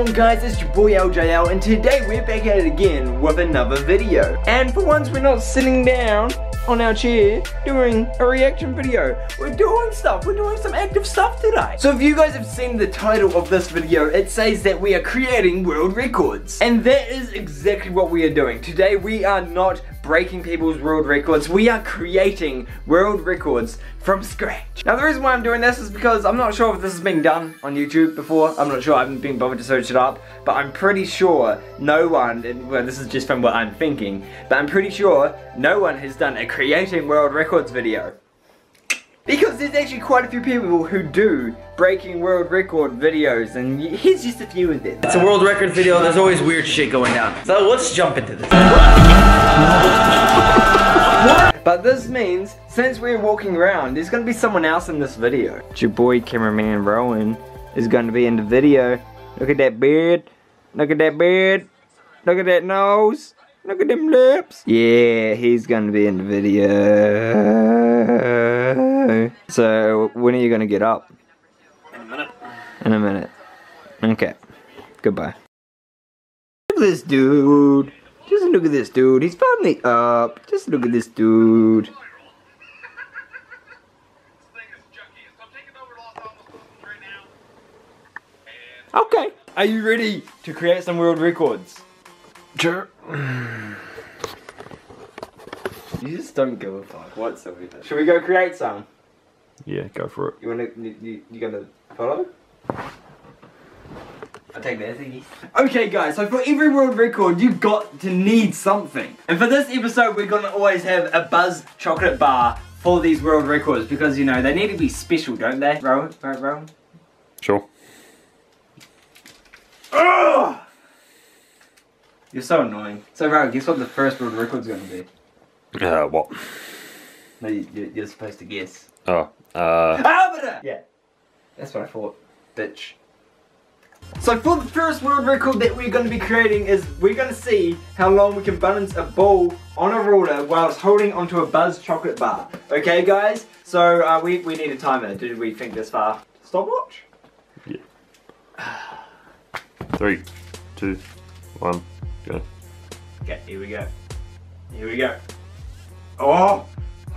Guys, it's your boy LJL and today we're back at it again with another video. And for once we're not sitting down on our chair doing a reaction video. We're doing stuff, we're doing some active stuff today. So if you guys have seen the title of this video, it says that we are creating world records. And that is exactly what we are doing. Today we are not breaking people's world records, we are creating world records from scratch. Now the reason why I'm doing this is because I'm not sure if this has been done on YouTube before. I'm not sure, I haven't been bothered to search it up. But I'm pretty sure no one, well this is just from what I'm thinking, but I'm pretty sure no one has done a creating world records video. Because there's actually quite a few people who do breaking world record videos and here's just a few of them. It's a world record video, there's always weird shit going down. So let's jump into this. But this means, since we're walking around, there's gonna be someone else in this video. It's your boy cameraman Rowan is gonna be in the video. Look at that beard. Look at that beard. Look at that nose. Look at them lips. Yeah, he's gonna be in the video. So, when are you gonna get up? In a minute. In a minute. Okay. Goodbye. Look at this dude. Just look at this dude. He's finally up. Just look at this dude. Okay. Are you ready to create some world records? Sure. You just don't give a fuck whatsoever. Should we go create some? Yeah, go for it. You wanna, you, you, you gonna follow? I'll take that thingy. Okay guys, so for every world record, you got to need something. And for this episode, we're gonna always have a Buzz chocolate bar for these world records because, you know, they need to be special, don't they? Rowan? Right, Rowan? Sure. Ugh! You're so annoying. So Rowan, guess what the first world record's gonna be? Uh, what? No, you, you- you're supposed to guess. Oh, uh, Albert! Yeah. That's what I thought. Bitch. So for the first world record that we're going to be creating is we're going to see how long we can balance a ball on a ruler whilst holding onto a Buzz chocolate bar. Okay guys? So uh, we, we need a timer. Did we think this far? Stopwatch? Yeah. three, two, one, go. Okay, here we go. Here we go. Oh!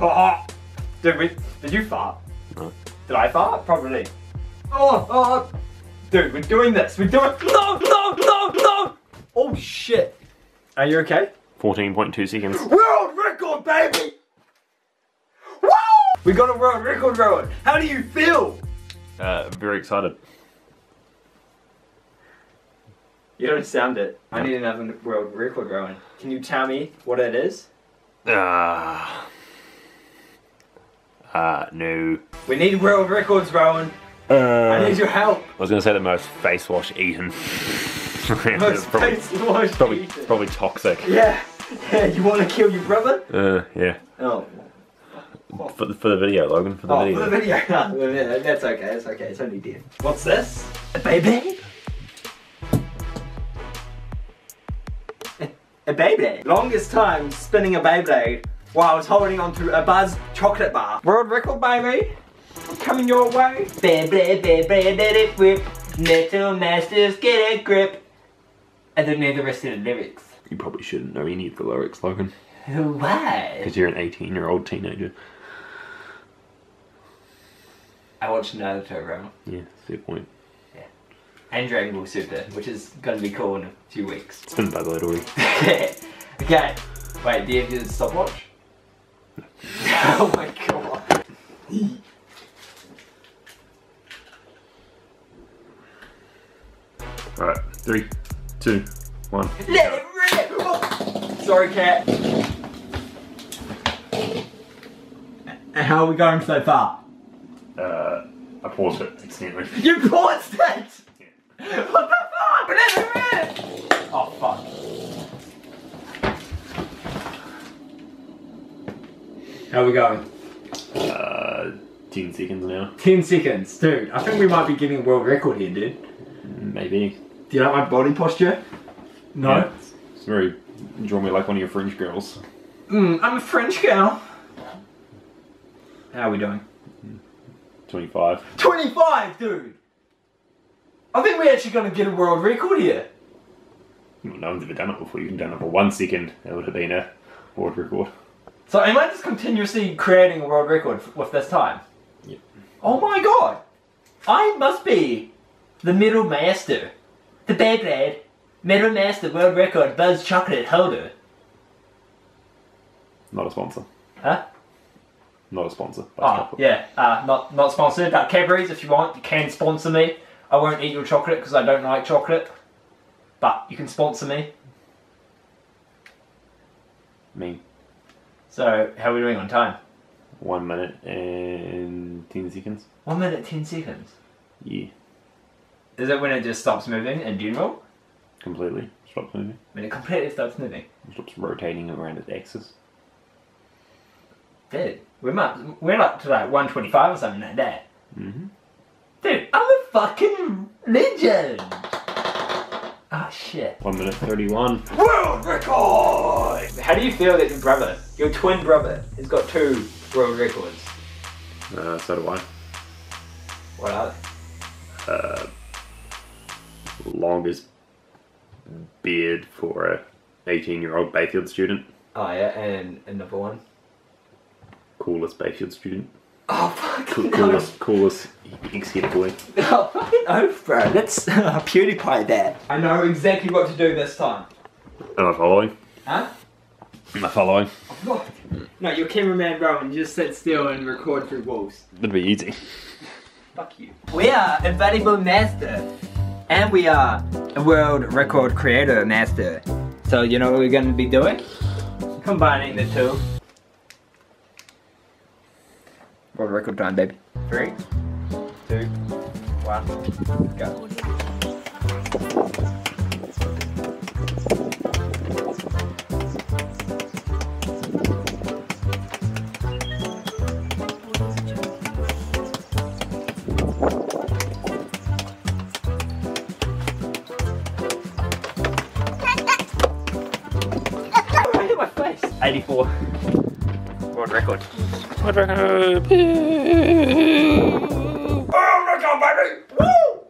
oh. Did, we, did you fart? Did I fart? Probably. Oh, oh, dude, we're doing this. We're doing. No, no, no, no! Oh shit. Are you okay? 14.2 seconds. World record, baby! Woo! We got a world record, Rowan. How do you feel? Uh, very excited. You don't sound it. I need another world record, Rowan. Can you tell me what it is? Uh, uh, no. We need world records, Rowan. Uh, I need your help. I was gonna say the most face wash eaten. Most probably, face wash probably, eaten. probably toxic. Yeah. Yeah, you want to kill your brother? Uh, yeah. Oh. For the, for the video, Logan, for the oh, video. for the video. No, that's okay, that's okay. It's only dead. What's this? A baby? A, a Beyblade. Longest time spinning a Beyblade while I was holding onto a Buzz chocolate bar. World record, baby. Coming your way. Beyblade, Beyblade, let it whip. Metal masters, get a grip. I don't know the rest of the lyrics. You probably shouldn't know any of the lyrics, Logan, Why? because you're an 18 year old teenager. I watched Naruto, bro. Yeah, fair point. Yeah. And Dragon Ball Super, which is gonna be cool in a few weeks. It's been Beyblade already. okay. Okay. Wait, do you have your stopwatch? Oh my god. Alright, three, two, one. Let it rip! Oh. Sorry, cat. And how are we going so far? Uh, I paused it accidentally. You paused it! What the fuck? Let it rip! Oh fuck. How are we going? Uh, 10 seconds now. 10 seconds. Dude, I think we might be getting a world record here, dude. Maybe. Do you like my body posture? No? Yeah, it's, it's very. Draw me like one of your French girls. Mm, I'm a French girl. How are we doing? 25. 25, dude! I think we're actually gonna get a world record here. Well, no one's ever done it before. You've done it for one second. It would have been a world record. So am I just continuously creating a world record f- with this time? Yep. Oh my god! I must be the metal master. The Beyblade Metal Master World Record Buzz Chocolate Holder. Not a sponsor. Huh? Not a sponsor. Buzz Oh, Chocolate. yeah. Uh, not not sponsored. But Cadbury's, if you want, you can sponsor me. I won't eat your chocolate because I don't like chocolate. But you can sponsor me. Me. So, how are we doing on time? One minute and ten seconds. One minute, ten seconds. Yeah. Is it when it just stops moving in general? Completely. Stops moving. When it completely stops moving? It Stops rotating around its axis. Dude, we're, up, we're up to like 125 or something like that. Mm-hmm. Dude, I'm a fucking legend! Ah, shit. One minute thirty-one. World record! How do you feel that your brother, your twin brother, has got two world records? Uh, so do I. What are they? Uh, longest beard for a eighteen-year-old Bayfield student. Oh yeah, and another one. Coolest Bayfield student. Oh fucking Cool, oath. coolest, coolest ex-head boy. Oh fucking oath, bro. Let's uh, PewDiePie that. I know exactly what to do this time. Am I following? Huh? Am I following? What? No, your cameraman bro, and just sit still and record through walls. That'd be easy. Fuck you. We are a valuable master. And we are a world record creator master. So you know what we're gonna be doing? Combining the two. World record time, baby. Three, two, one, go. My face. 84. World record. What record? World record, baby! Woo!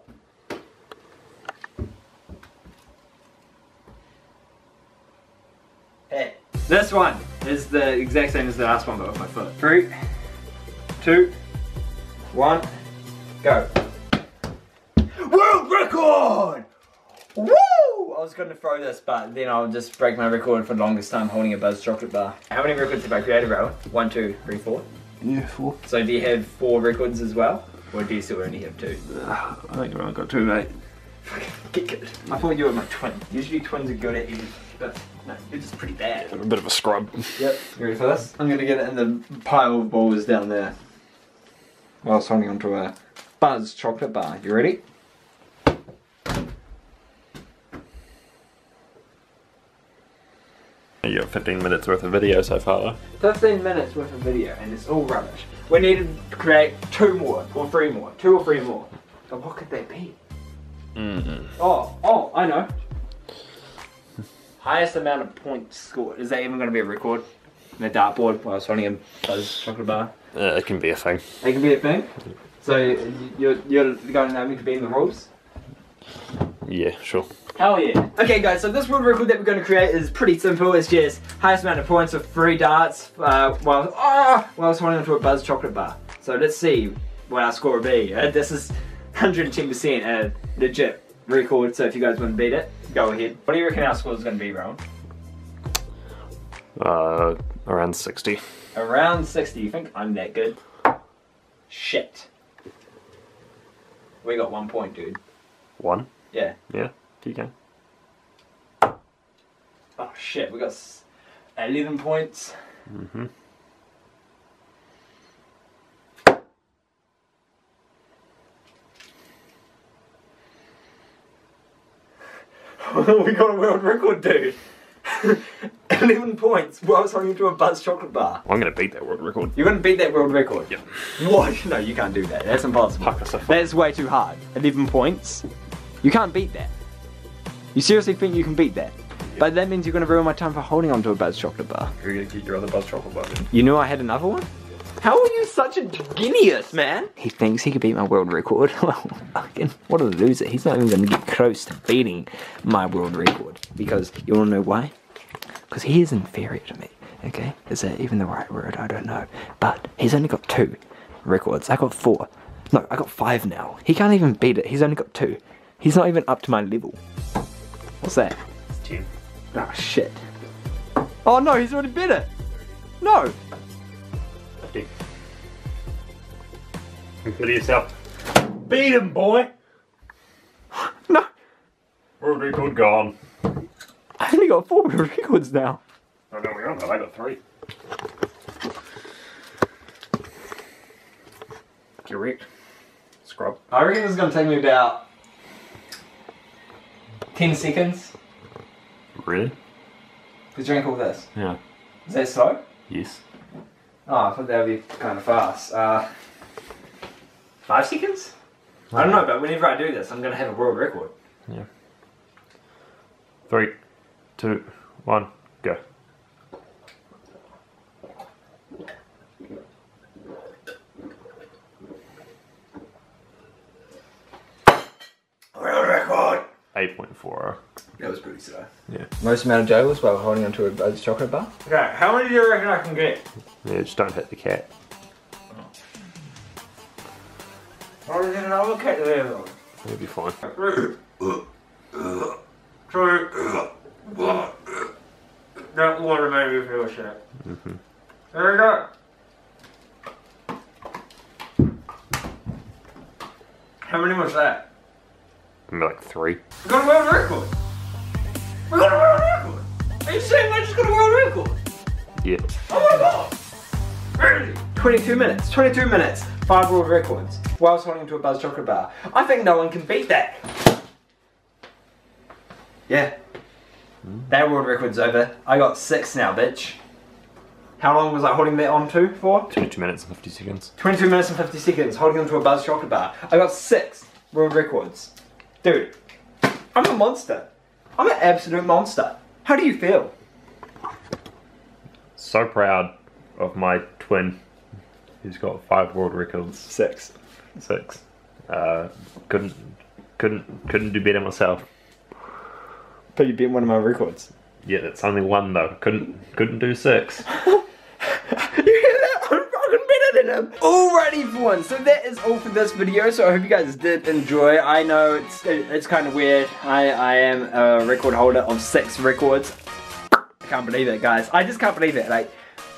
Hey. This one is the exact same as the last one, but with my foot. Three, two, one, go. World record! Woo! I was gonna throw this, but then I'll just break my record for the longest time holding a Buzz chocolate bar. How many records have I created, Rowan? One, two, three, four. Yeah, four. So do you have four records as well? Or do you still only have two? Uh, I think I've only got two, mate. Get good. I thought you were my twin. Usually twins are good at eating, but no, you're just pretty bad. A bit of a scrub. Yep. You ready for this? I'm gonna get it in the pile of balls down there. Whilst holding onto a Buzz chocolate bar. You ready? You 15 minutes worth of video so far, though. 15 minutes worth of video and it's all rubbish. We need to create two more or three more. Two or three more. So what could they be? Mm-mm. Oh, oh, I know. Highest amount of points scored. Is that even going to be a record? In the dartboard while I was holding a Buzz chocolate bar. Uh, it can be a thing. It can be a thing. So you're, you're going to have me to be in the rules? Yeah, sure. Hell yeah. Okay guys, so this world record that we're going to create is pretty simple. It's just highest amount of points with three darts uh, while, ah, while I was holding onto a Buzz chocolate bar. So let's see what our score will be. Uh, this is 110% a legit record, so if you guys want to beat it, go ahead. What do you reckon our score is going to be, Rowan? Uh, around 60. Around 60. You think I'm that good? Shit. We got one point, dude. One? Yeah. Yeah, keep going. Oh shit, we got 11 points. Mm-hmm. we got a world record, dude. 11 points while I was holding to a Buzz chocolate bar. I'm gonna beat that world record. You're gonna beat that world record? Yep. What? No, you can't do that. That's impossible. Fuck, that's a. That's way too hard. 11 points? You can't beat that. You seriously think you can beat that? But that means you're gonna ruin my time for holding onto a Buzz chocolate bar. You're gonna get your other buzz chocolate button. You knew I had another one? How are you such a genius, man? He thinks he could beat my world record. Well, again, what a loser. He's not even going to get close to beating my world record. Because, you want to know why? Because he is inferior to me, okay? Is that even the right word? I don't know. But he's only got two records. I got four. No, I got five now. He can't even beat it. He's only got two. He's not even up to my level. What's that? Ten. Ah, shit. Oh no, he's already beat it. No. Fifty. Consider yourself. Beat him, boy. No. World record gone. I only got four records now. Oh no, we don't. I got three. Correct. Scrub. I reckon this is gonna take me about 10 seconds Really? to drink all this. Yeah. Is that slow? Yes. Oh, I thought that would be kind of fast. Uh, five seconds? I don't know, but whenever I do this, I'm gonna have a world record. Yeah. Three, two, one, go. World record! 8.4. That was pretty slow. Yeah. Most amount of jugglers while holding onto a Buzz chocolate bar? Okay, how many do you reckon I can get? Yeah, just don't hit the cat. Or is it another cat there though? You'll be fine. Three. Two. That water made me feel shit. Mm-hmm. There we go. How many was that? Maybe like three. We're got a world record. We're got a world record. Are you saying I just got a world record? Yeah. Oh my god! Really? 22 minutes. 22 minutes. Five world records. Whilst holding to a Buzz chocolate bar. I think no one can beat that. Yeah. That world record's over. I got six now, bitch. How long was I holding that on to for? 22 minutes and 50 seconds. 22 minutes and 50 seconds holding onto a Buzz chocolate bar. I got six world records. Dude, I'm a monster. I'm an absolute monster. How do you feel? So proud of my twin who's got five world records. Six. Six. Uh, couldn't couldn't couldn't do better myself. But you beat one of my records. Yeah, that's only one though. Couldn't couldn't do six. You hear that? I'm fucking better than him. Alrighty, everyone. So that is all for this video. So I hope you guys did enjoy. I know it's it's kind of weird. I I am a record holder of six records. I can't believe it, guys. I just can't believe it. Like,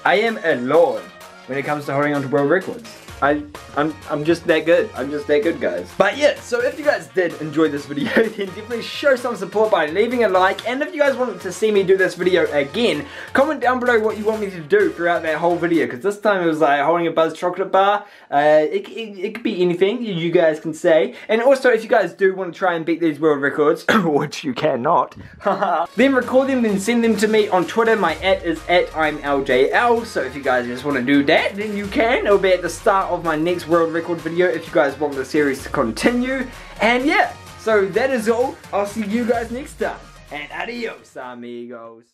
I am a lord when it comes to holding on to world records. I, I'm, I'm just that good. I'm just that good, guys. But yeah, so if you guys did enjoy this video, then definitely show some support by leaving a like. And if you guys wanted to see me do this video again, comment down below what you want me to do throughout that whole video. Because this time it was like holding a Buzz chocolate bar. Uh, it, it, it could be anything you guys can say. And also, if you guys do want to try and beat these world records, which you cannot, then record them and send them to me on Twitter. My at is at I'm LJL. So if you guys just want to do that, then you can. It'll be at the start of my next world record video if you guys want the series to continue. And yeah, so that is all. I'll see you guys next time. And adios, amigos.